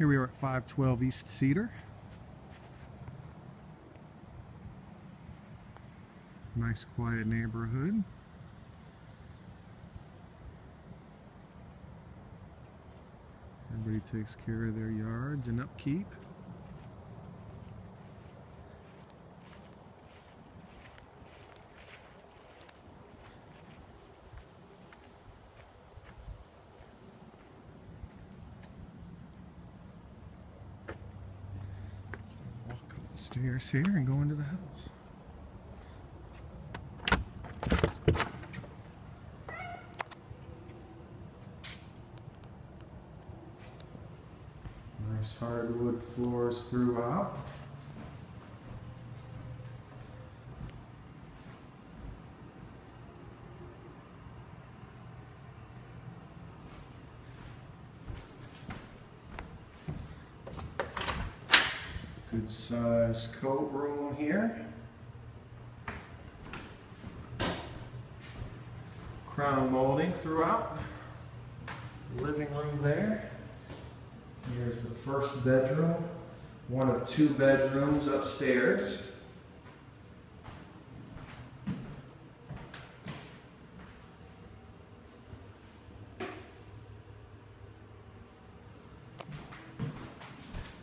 Here we are at 512 East Cedar. Nice quiet neighborhood. Everybody takes care of their yards and upkeep. Stairs here and go into the house. Nice hardwood floors throughout. Good size coat room here. Crown molding throughout. Living room there. Here's the first bedroom, one of two bedrooms upstairs.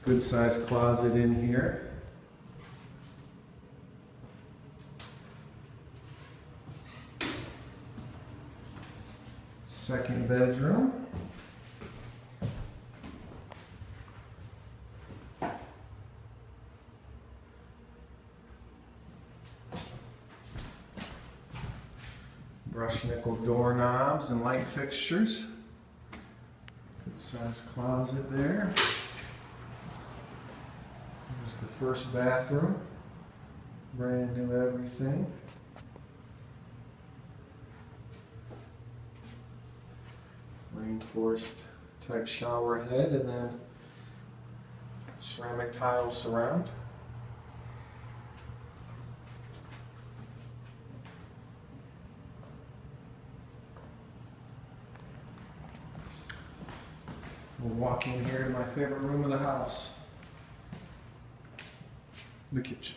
Good sized closet in here. Second bedroom. Brush nickel doorknobs and light fixtures. Good sized closet there. Here's the first bathroom. Brand new everything. Reinforced type shower head and then ceramic tile surround. We're walking here to my favorite room of the house. The kitchen.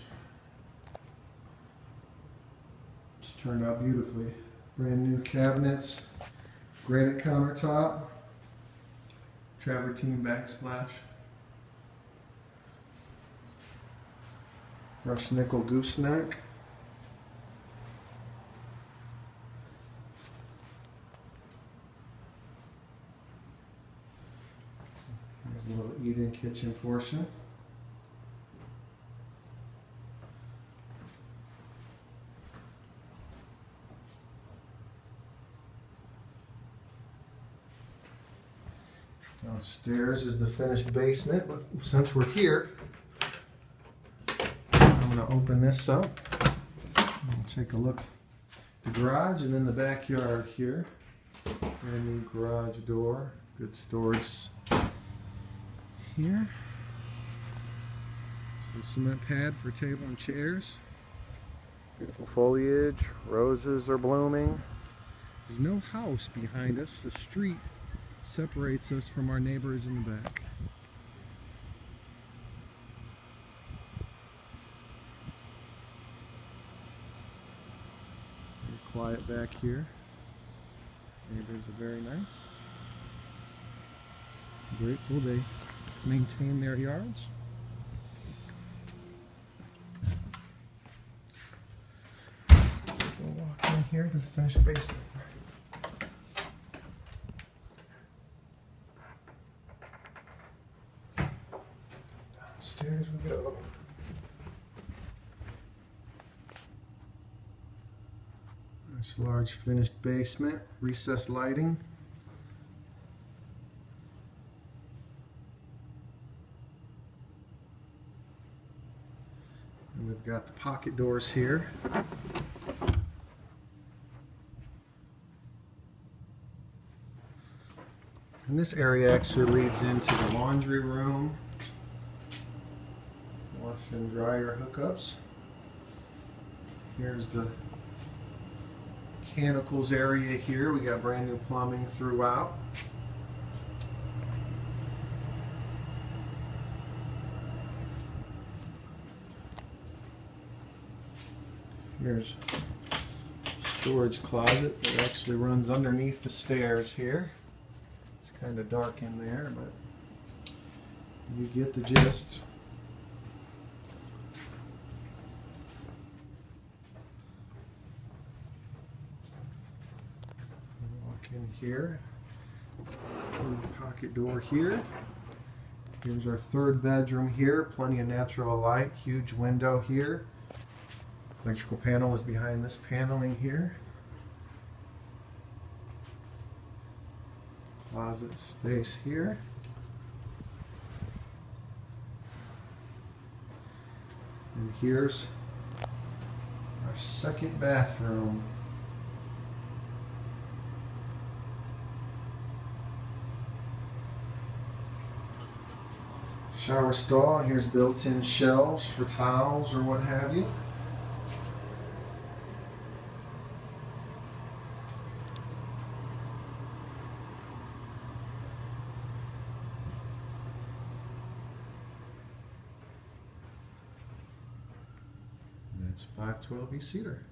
It's turned out beautifully. Brand new cabinets, granite countertop, travertine backsplash, brushed nickel gooseneck. There's a little eat-in kitchen portion. Downstairs is the finished basement, but since we're here, I'm gonna open this up. and take a look the garage and then the backyard here. Brand new garage door, good storage here. Some cement pad for table and chairs. Beautiful foliage, roses are blooming. There's no house behind us, the street separates us from our neighbors in the back. Very quiet back here. Neighbors are very nice. Grateful they maintain their yards. We'll walk in here to the finished basement. Downstairs we go. Nice large finished basement, recessed lighting. And we've got the pocket doors here. And this area actually leads into the laundry room wash and dryer hookups. Here's the mechanicals area here. We got brand new plumbing throughout. Here's storage closet that actually runs underneath the stairs here. It's kind of dark in there, but you get the gist. In here. Pocket door here. Here's our third bedroom here. Plenty of natural light. Huge window here. Electrical panel is behind this paneling here. Closet space here. And here's our second bathroom. Shower stall, here's built-in shelves for towels or what have you. That's 512 East Cedar.